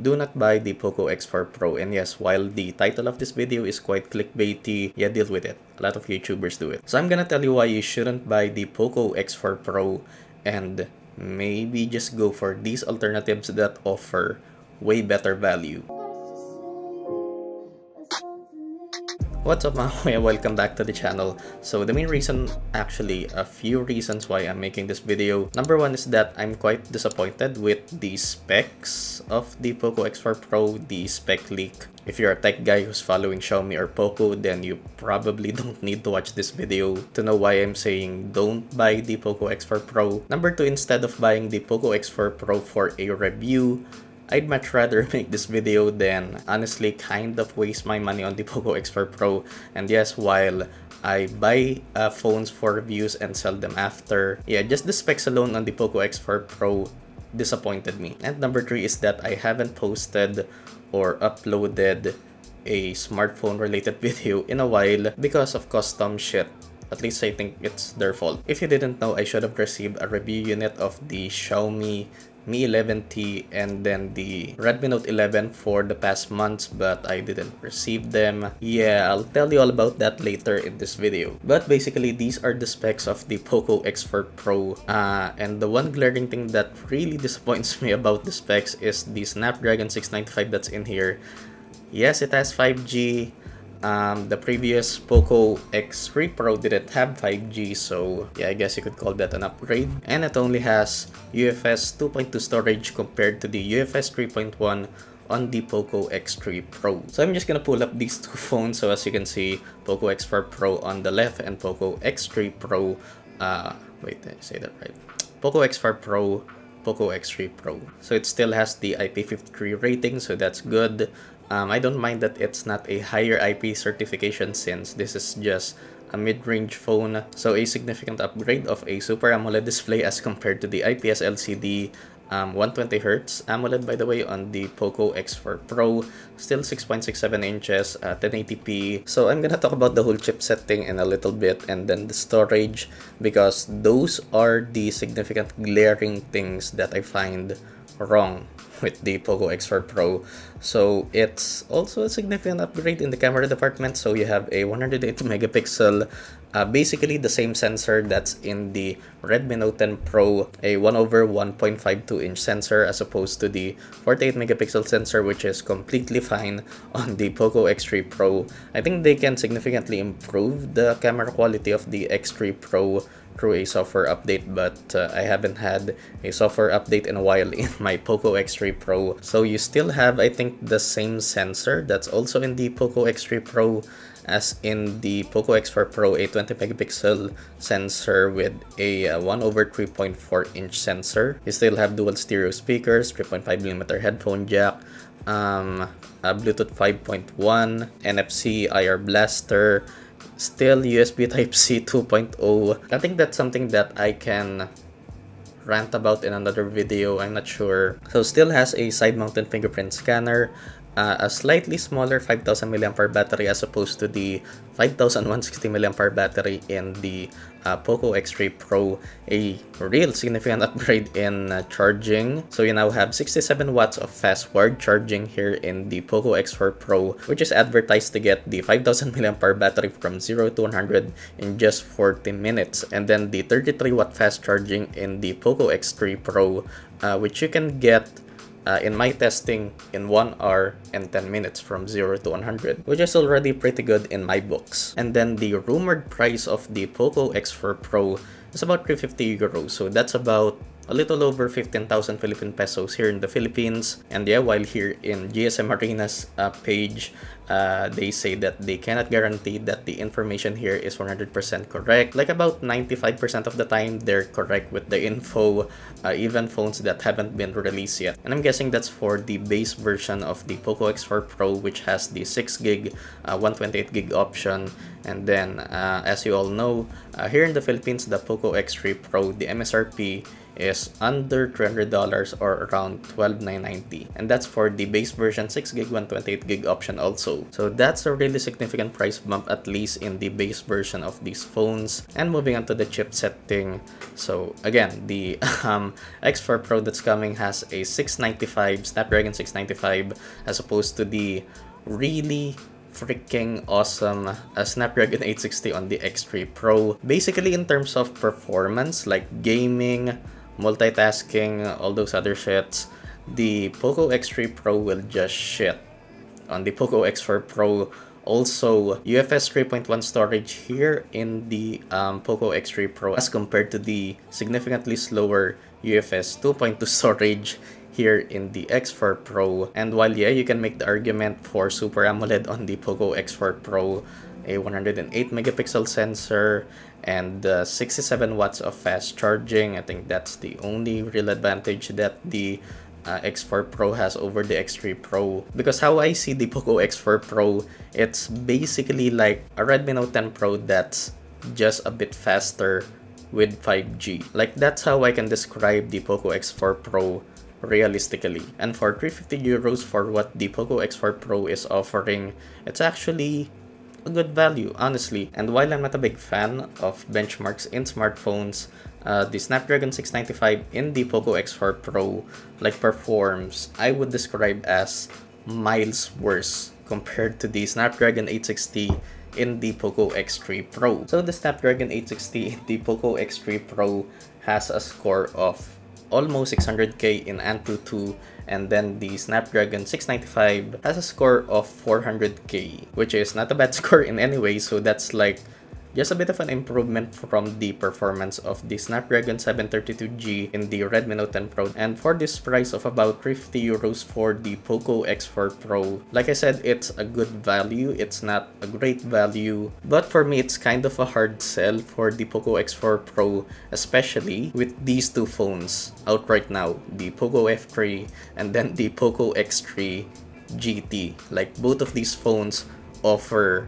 do not buy the Poco X4 Pro. And yes, while the title of this video is quite clickbaity, yeah, deal with it. A lot of YouTubers do it. So I'm gonna tell you why you shouldn't buy the Poco X4 Pro and maybe just go for these alternatives that offer way better value. What's up mga kuya? Welcome back to the channel. So the main reason, actually a few reasons why I'm making this video. Number one is that I'm quite disappointed with the specs of the Poco X4 Pro, the spec leak. If you're a tech guy who's following Xiaomi or Poco, then you probably don't need to watch this video to know why I'm saying don't buy the Poco X4 Pro. Number two, instead of buying the Poco X4 Pro for a review, I'd much rather make this video than honestly kind of waste my money on the Poco X4 Pro. And yes, while I buy uh, phones for reviews and sell them after, yeah, just the specs alone on the Poco X4 Pro disappointed me. And number three is that I haven't posted or uploaded a smartphone related video in a while because of custom shit. At least I think it's their fault. If you didn't know, I should have received a review unit of the Xiaomi Mi 11T and then the Redmi Note 11 for the past months but I didn't receive them. Yeah, I'll tell you all about that later in this video. But basically, these are the specs of the Poco X4 Pro. Uh, and the one glaring thing that really disappoints me about the specs is the Snapdragon 695 that's in here. Yes, it has 5G, um, the previous Poco X3 Pro didn't have 5G, so yeah, I guess you could call that an upgrade. And it only has UFS 2.2 storage compared to the UFS 3.1 on the Poco X3 Pro. So I'm just gonna pull up these two phones. So as you can see, Poco X4 Pro on the left and Poco X3 Pro, uh, wait, did I say that right? Poco X4 Pro Poco X3 Pro. So it still has the IP53 rating, so that's good. Um, I don't mind that it's not a higher IP certification since this is just a mid-range phone. So a significant upgrade of a Super AMOLED display as compared to the IPS LCD um, 120Hz AMOLED by the way on the POCO X4 Pro. Still 6.67 inches, uh, 1080p. So I'm gonna talk about the whole chipset thing in a little bit and then the storage because those are the significant glaring things that I find wrong with the Poco X4 Pro. So it's also a significant upgrade in the camera department. So you have a 108 megapixel, uh, basically the same sensor that's in the Redmi Note 10 Pro, a 1 over 1.52 inch sensor as opposed to the 48 megapixel sensor which is completely fine on the Poco X3 Pro. I think they can significantly improve the camera quality of the X3 Pro through a software update but uh, I haven't had a software update in a while in my Poco X3 Pro. So you still have I think the same sensor that's also in the Poco X3 Pro as in the Poco X4 Pro a 20 megapixel sensor with a uh, 1 over 3.4 inch sensor. You still have dual stereo speakers, 3.5mm headphone jack, um, Bluetooth 5.1, NFC, IR blaster, still USB Type-C 2.0. I think that's something that I can rant about in another video, I'm not sure. So still has a side-mounted fingerprint scanner, uh, a slightly smaller 5000 mAh battery as opposed to the 5160 mAh battery in the uh, Poco X3 Pro, a real significant upgrade in uh, charging. So you now have 67 watts of fast wired charging here in the Poco X4 Pro, which is advertised to get the 5000 mAh battery from 0 to 100 in just 40 minutes. And then the 33 watt fast charging in the Poco X3 Pro, uh, which you can get uh, in my testing in 1 hour and 10 minutes from 0 to 100, which is already pretty good in my books. And then the rumored price of the Poco X4 Pro is about 350 euros, so that's about a little over 15,000 Philippine pesos here in the Philippines. And yeah, while here in GSM Arena's uh, page, uh, they say that they cannot guarantee that the information here is 100% correct. Like about 95% of the time, they're correct with the info, uh, even phones that haven't been released yet. And I'm guessing that's for the base version of the Poco X4 Pro, which has the 6 gig, uh, 128 gig option. And then, uh, as you all know, uh, here in the Philippines, the Poco X3 Pro, the MSRP is under $300 or around 12,990 and that's for the base version 6GB 128GB option also. So that's a really significant price bump at least in the base version of these phones. And moving on to the chipset thing. So again, the um, X4 Pro that's coming has a 695 Snapdragon 695 as opposed to the really freaking awesome uh, Snapdragon 860 on the X3 Pro. Basically in terms of performance like gaming, multitasking, all those other shits, the Poco X3 Pro will just shit. On the Poco X4 Pro, also UFS 3.1 storage here in the um, Poco X3 Pro as compared to the significantly slower UFS 2.2 storage here in the X4 Pro. And while yeah, you can make the argument for Super AMOLED on the Poco X4 Pro, a 108 megapixel sensor, and uh, 67 watts of fast charging. I think that's the only real advantage that the uh, X4 Pro has over the X3 Pro. Because how I see the Poco X4 Pro, it's basically like a Redmi Note 10 Pro that's just a bit faster with 5G. Like that's how I can describe the Poco X4 Pro realistically. And for 350 euros for what the Poco X4 Pro is offering, it's actually a good value, honestly. And while I'm not a big fan of benchmarks in smartphones, uh, the Snapdragon 695 in the Poco X4 Pro like performs, I would describe as miles worse compared to the Snapdragon 860 in the Poco X3 Pro. So the Snapdragon 860 in the Poco X3 Pro has a score of almost 600k in Antutu and then the Snapdragon 695 has a score of 400k which is not a bad score in any way so that's like just a bit of an improvement from the performance of the Snapdragon 732G in the Redmi Note 10 Pro. And for this price of about 50 euros for the Poco X4 Pro, like I said, it's a good value. It's not a great value, but for me, it's kind of a hard sell for the Poco X4 Pro, especially with these two phones out right now, the Poco F3 and then the Poco X3 GT. Like both of these phones offer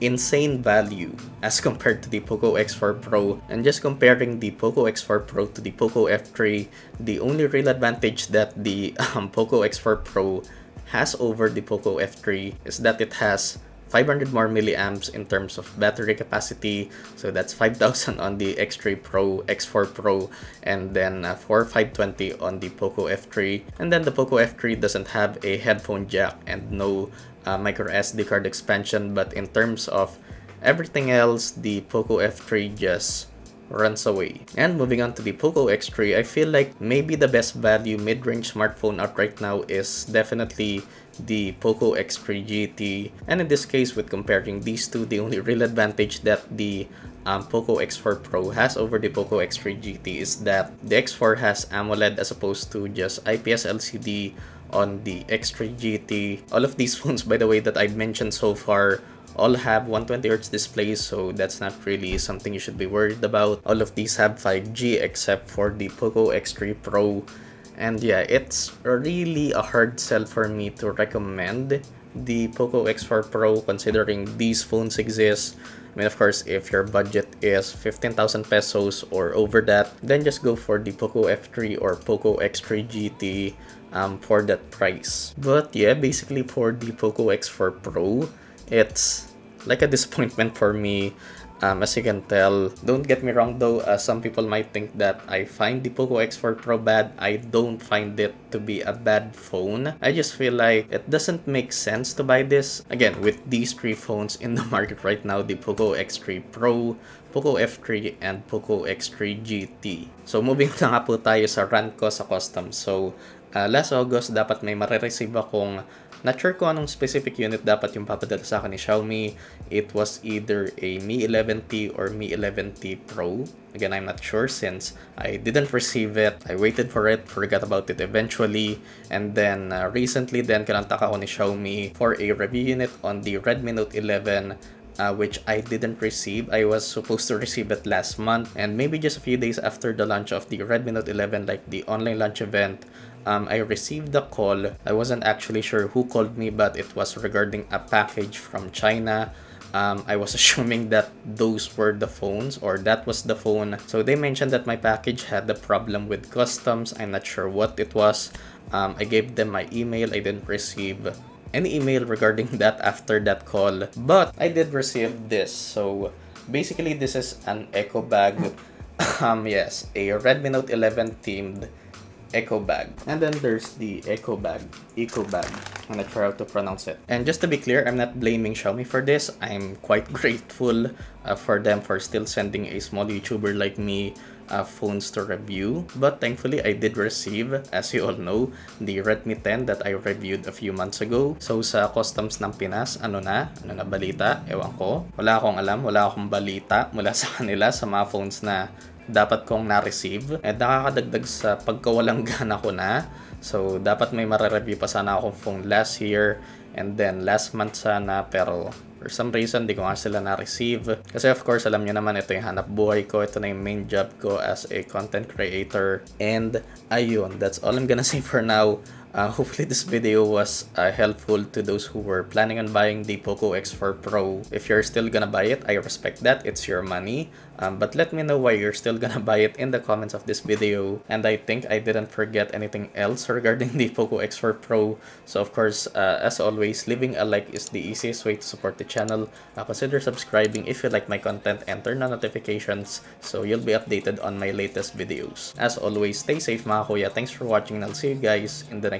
insane value as compared to the Poco X4 Pro. And just comparing the Poco X4 Pro to the Poco F3, the only real advantage that the um, Poco X4 Pro has over the Poco F3 is that it has 500 more milliamps in terms of battery capacity. So that's 5000 on the x3 pro x4 pro and then uh, 4520 on the poco f3 and then the poco f3 doesn't have a headphone jack and no uh, micro SD card expansion but in terms of everything else the Poco F3 just runs away. And moving on to the Poco X3, I feel like maybe the best value mid-range smartphone out right now is definitely the Poco X3 GT. And in this case, with comparing these two, the only real advantage that the um, Poco X4 Pro has over the Poco X3 GT is that the X4 has AMOLED as opposed to just IPS LCD on the X3 GT. All of these phones, by the way, that I've mentioned so far all have 120Hz displays, so that's not really something you should be worried about. All of these have 5G except for the Poco X3 Pro. And yeah, it's really a hard sell for me to recommend the Poco X4 Pro considering these phones exist. I mean, of course, if your budget is 15,000 pesos or over that, then just go for the Poco F3 or Poco X3 GT um, for that price. But yeah, basically for the Poco X4 Pro, it's like a disappointment for me um, as you can tell, don't get me wrong though, uh, some people might think that I find the Poco X4 Pro bad. I don't find it to be a bad phone. I just feel like it doesn't make sense to buy this. Again, with these three phones in the market right now, the Poco X3 Pro, Poco F3, and Poco X3 GT. So moving na nga po tayo sa run ko sa custom. So uh, last August, dapat may marireceive akong Not sure kung anong specific unit dapat yung papadala sa akin ni Xiaomi. It was either a Mi 11T or Mi 11T Pro. Again, I'm not sure since I didn't receive it. I waited for it, forgot about it eventually. And then uh, recently, then kinontak ako ni Xiaomi for a review unit on the Redmi Note 11 uh, which I didn't receive. I was supposed to receive it last month and maybe just a few days after the launch of the Redmi Note 11 like the online launch event um, I received the call. I wasn't actually sure who called me, but it was regarding a package from China um, I was assuming that those were the phones or that was the phone. So they mentioned that my package had the problem with customs. I'm not sure what it was. Um, I gave them my email. I didn't receive any email regarding that after that call. But I did receive this. So basically this is an echo bag. um, yes, a Redmi Note 11 themed Echo Bag. And then there's the Echo Bag, Eco Bag. I'm gonna try out to pronounce it. And just to be clear, I'm not blaming Xiaomi for this. I'm quite grateful uh, for them for still sending a small YouTuber like me uh, phones to review. But thankfully, I did receive, as you all know, the Redmi 10 that I reviewed a few months ago. So sa customs ng Pinas, ano na? Ano na balita? Ewan ko. Wala akong alam, wala akong balita mula sa kanila sa mga phones na dapat kong na-receive. At nakakadagdag sa pagkawalang gana ko na. So, dapat may marareview pa sana akong phone last year and then last month sana pero for some reason di ko nga sila na-receive. Kasi of course alam nyo naman ito yung hanap buhay ko, ito na yung main job ko as a content creator. And ayun, that's all I'm gonna say for now. Uh, hopefully this video was uh, helpful to those who were planning on buying the Poco X4 Pro. If you're still gonna buy it, I respect that. It's your money. Um, but let me know why you're still gonna buy it in the comments of this video. And I think I didn't forget anything else regarding the Poco X4 Pro. So of course, uh, as always, leaving a like is the easiest way to support the channel. Uh, consider subscribing if you like my content and turn on notifications so you'll be updated on my latest videos. As always, stay safe mga kuya. Thanks for watching and I'll see you guys in the next